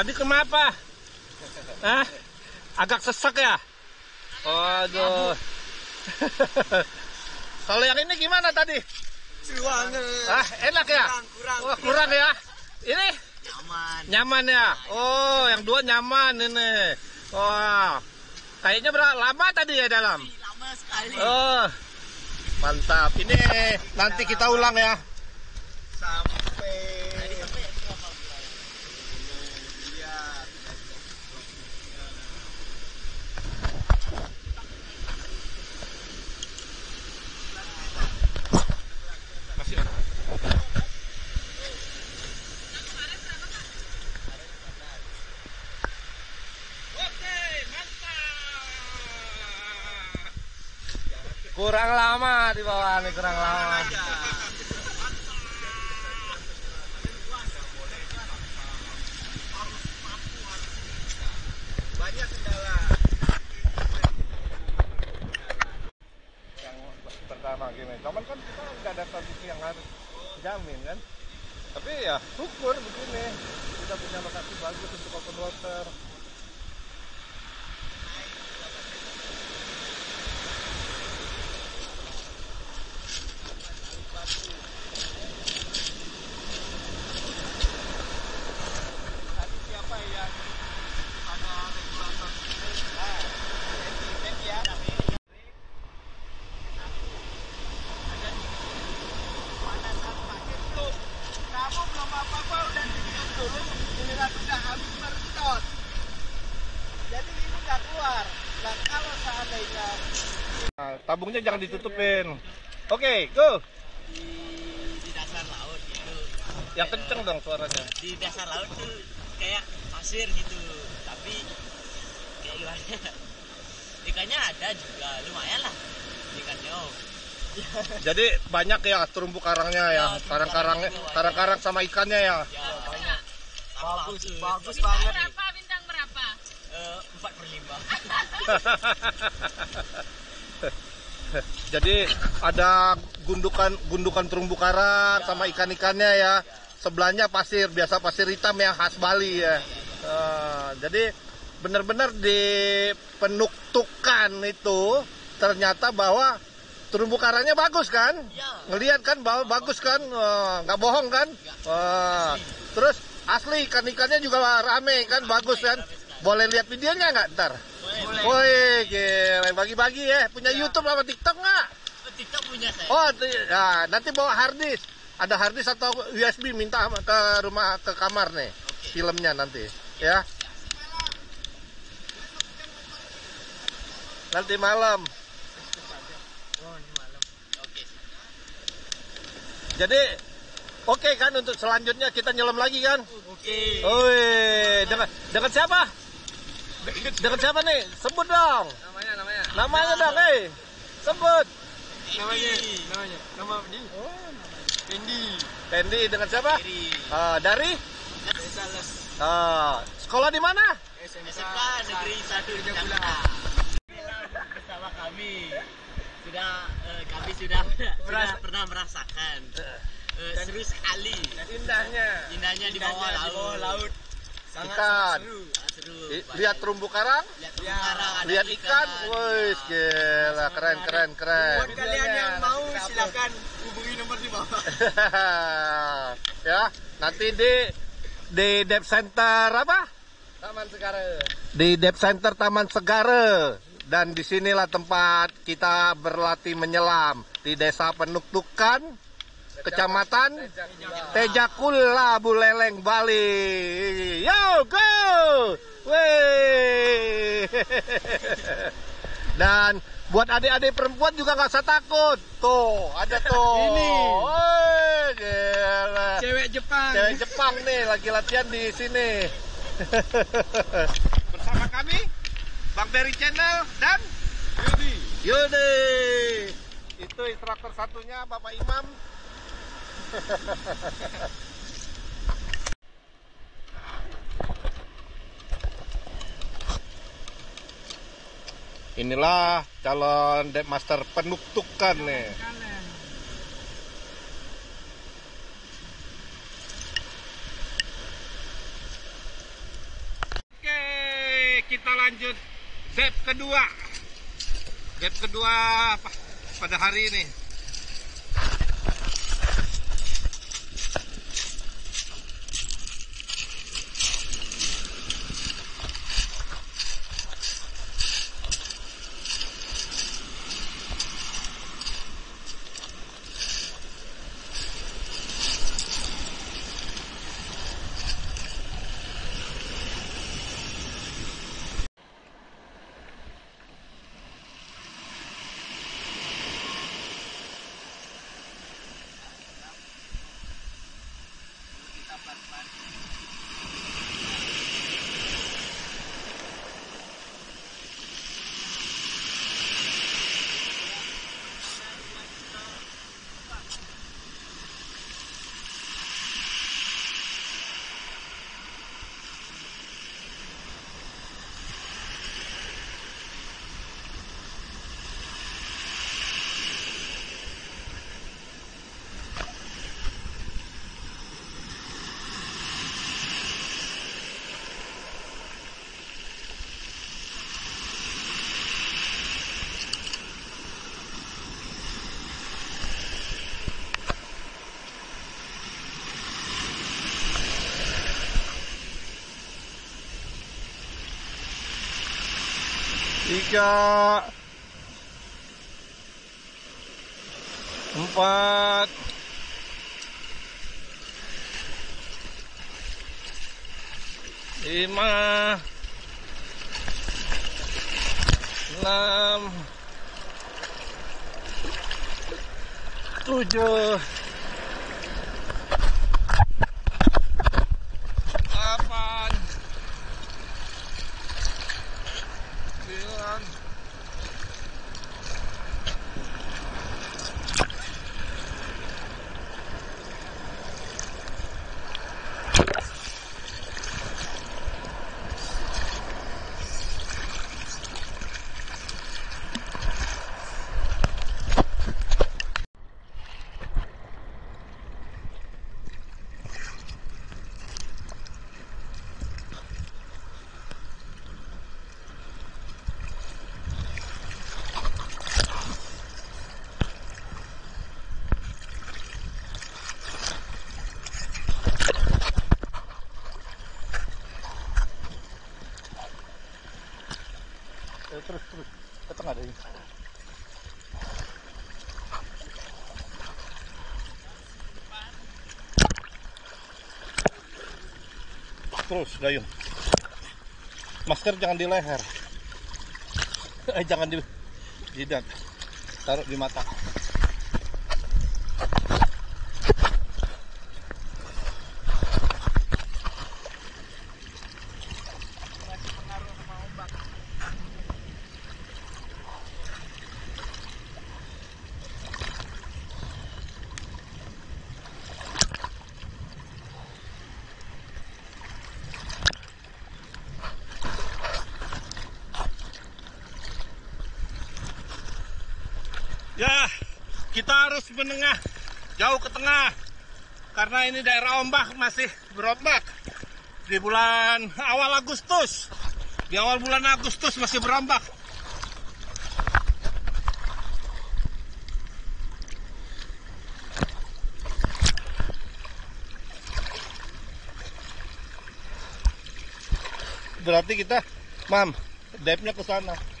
Tadi kenapa? Hah? Agak sesak ya? Waduh. Kalau yang ini gimana tadi? Ah, enak ya? kurang Wah, kurang ya? Ini nyaman nyaman ya? Oh, yang dua nyaman ini. Wah. Kayaknya berapa lama tadi ya dalam? lama sekali Oh. Mantap. Ini nanti kita ulang ya. sampai sampai ya berapa iya Masih Oke, mantap. Kurang lama di bawah nih, kurang lama. Yang pertama cuman kan kita nggak ada tradisi yang harus jamin kan. Tapi ya syukur begini, kita punya lokasi bagus untuk open water. tadi siapa yang ada regulator nah Fendi ya pada saat pakai itu kamu belum apa-apa udah ditutup dulu giliran udah habis baru ditot jadi ini nggak keluar nah kalau seandainya Nah, tabungnya jangan ditutupin. Oke, go. di, di dasar laut gitu Yang kenceng dong suaranya. di dasar laut tuh kayak pasir gitu tapi kayak gimana ikannya ada juga lumayan lah ikannya oh. Jadi banyak ya terumbu karangnya ya, Ya, karang-karangnya, karang-karang sama ikannya ya. ya banyak bagus bagus Bintang banget berapa? Bintang berapa? Eh, empat per lima Jadi ada gundukan gundukan terumbu karang sama ikan-ikannya ya. Sebelahnya pasir, biasa pasir hitam yang khas Bali ya. Eh, jadi benar-benar di penuktukan itu ternyata bahwa terumbu karangnya bagus kan? ya Ngelihat kan bahwa bagus kan? Eh, nggak bohong kan? Eh, terus asli ikan-ikannya juga rame kan? Bagus kan? Boleh lihat videonya nggak ntar? Woi, gila. Bagi-bagi ya. Punya YouTube sama TikTok nggak? Oh, tiktok punya saya Oh, ya, nanti bawa harddisk. Ada harddisk atau USB minta ke rumah ke kamar nih. Filmnya nanti, ya. Nanti malam. oh oke Jadi oke kan untuk selanjutnya kita nyelam lagi kan? oke Oi, dengan dengan siapa? Dengan siapa nih? Sebut dong. namanya namanya Namanya dong, eh. Sebut. namanya namanya nama ini Fendi Tendi dengan siapa? Ah, dari Sales ah, sekolah di mana? SMK Negeri 1 Jakarta bersama kami sudah eh, kami sudah sudah pernah merasakan Eh, seru sekali Indahnya. indahnya di bawah laut, Ikan. Sangat seru. I- Lihat terumbu karang, lihat terumbu karang lihat ikan. Woi, gila, keren keren keren. buat kalian yang mau silakan hubungi nomor di bawah ya, nanti di di Dep Center apa? Taman Segara. Di Dep Center Taman Segara. Dan di sinilah tempat kita berlatih menyelam di Desa Penuktukan, Kecamatan Tejakula, Buleleng, Bali. Yo, go! Wey! Dan buat adik-adik perempuan juga nggak usah takut. Tuh, ada tuh. Ini. Gila. cewek Jepang Cewek Jepang nih lagi latihan di sini. Bersama kami Bang Berry Channel dan Yudi. Yudi. Itu instruktur satunya Bapak Imam. Inilah calon Dep Master penuktukan nih. kita lanjut dep kedua. Dep kedua pa- pada hari ini. 何? Tiga Empat. Lima. Enam. Tujuh Delapan Sembilan Eh, terus terus terus gayung masker jangan di leher. Eh jangan di jidat. Taruh di mata masih pengaruh sama ombak Ya, kita harus menengah, jauh ke tengah. Karena ini daerah ombak masih berombak. Di bulan awal Agustus. Di awal bulan Agustus masih berombak. Berarti kita, Mam, dive-nya ke sana.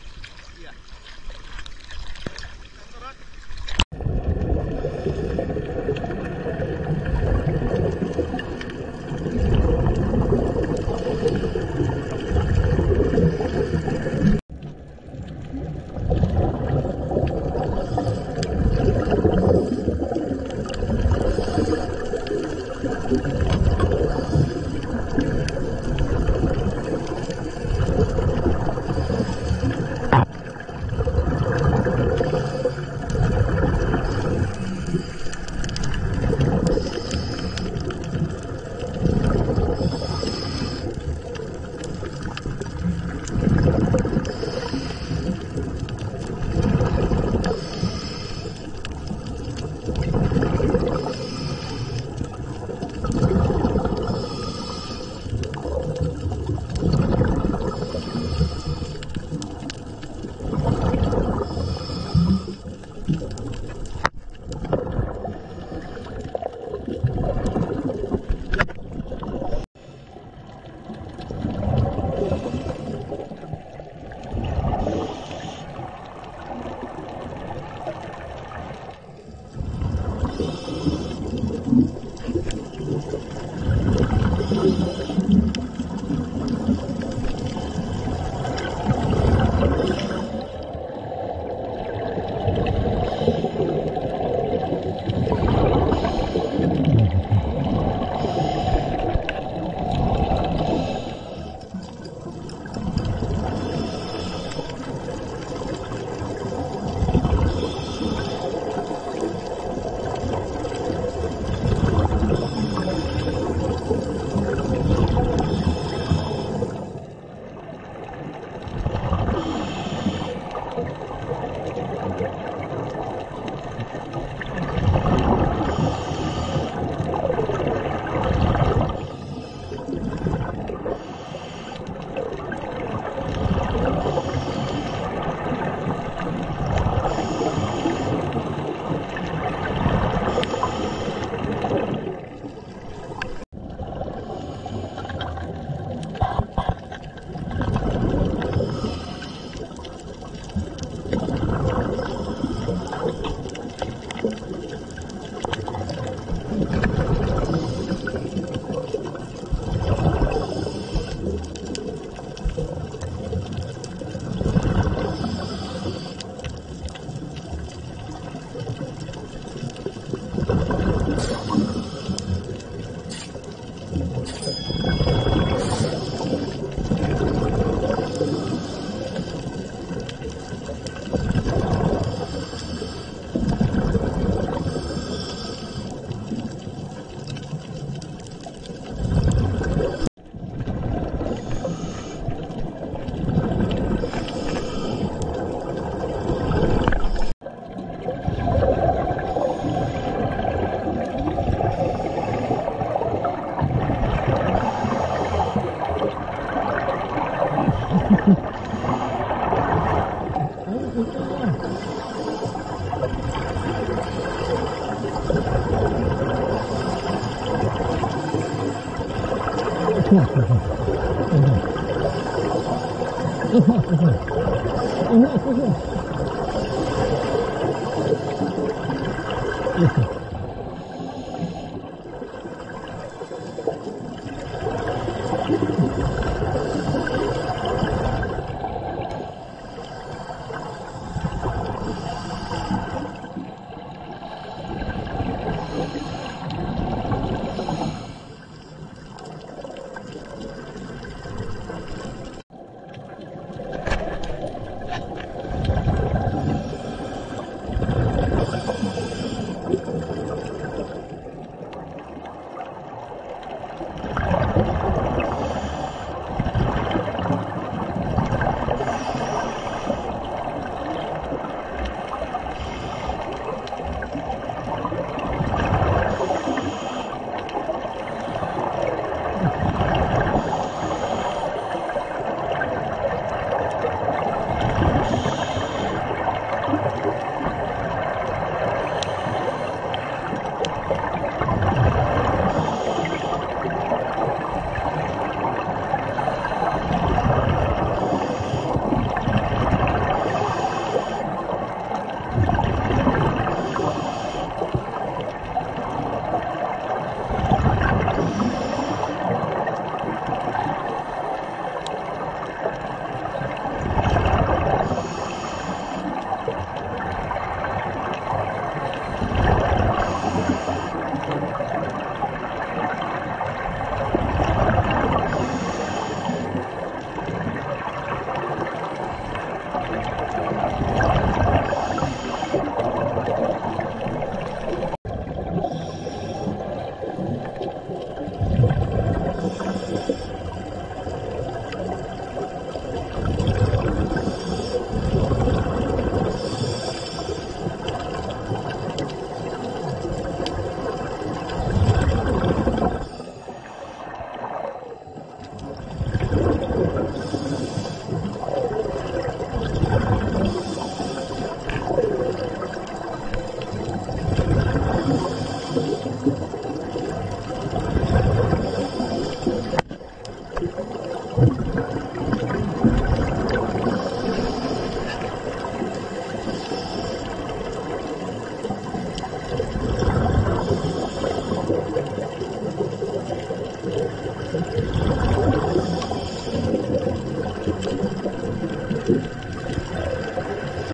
Ini